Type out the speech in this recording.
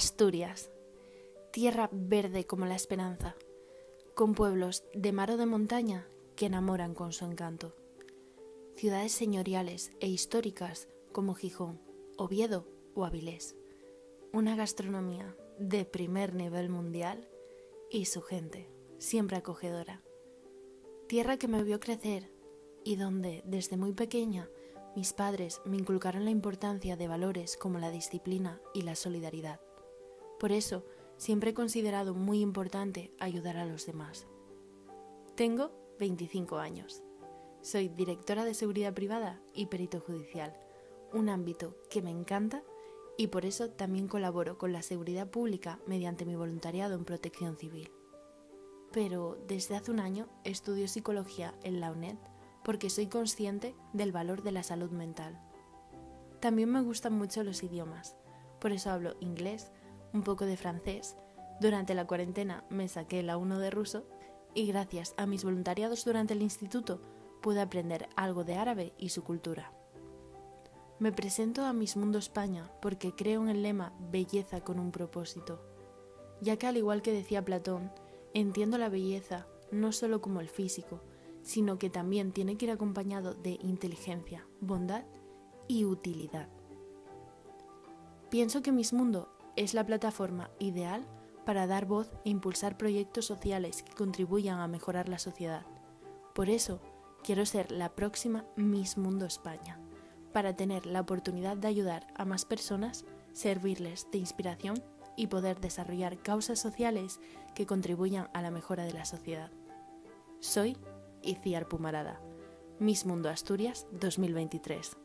Asturias, tierra verde como la esperanza, con pueblos de mar o de montaña que enamoran con su encanto. Ciudades señoriales e históricas como Gijón, Oviedo o Avilés. Una gastronomía de primer nivel mundial y su gente, siempre acogedora. Tierra que me vio crecer y donde, desde muy pequeña, mis padres me inculcaron la importancia de valores como la disciplina y la solidaridad. Por eso, siempre he considerado muy importante ayudar a los demás. Tengo 25 años. Soy directora de seguridad privada y perito judicial, un ámbito que me encanta y por eso también colaboro con la seguridad pública mediante mi voluntariado en protección civil. Pero desde hace un año estudio psicología en la UNED porque soy consciente del valor de la salud mental. También me gustan mucho los idiomas, por eso hablo inglés, un poco de francés. Durante la cuarentena me saqué la 1 de ruso y gracias a mis voluntariados durante el instituto pude aprender algo de árabe y su cultura. Me presento a Miss Mundo España porque creo en el lema belleza con un propósito, ya que al igual que decía Platón, entiendo la belleza no solo como el físico, sino que también tiene que ir acompañado de inteligencia, bondad y utilidad. Pienso que Miss Mundo es la plataforma ideal para dar voz e impulsar proyectos sociales que contribuyan a mejorar la sociedad. Por eso, quiero ser la próxima Miss Mundo España, para tener la oportunidad de ayudar a más personas, servirles de inspiración y poder desarrollar causas sociales que contribuyan a la mejora de la sociedad. Soy Iciar Pumarada, Miss Mundo Asturias 2023.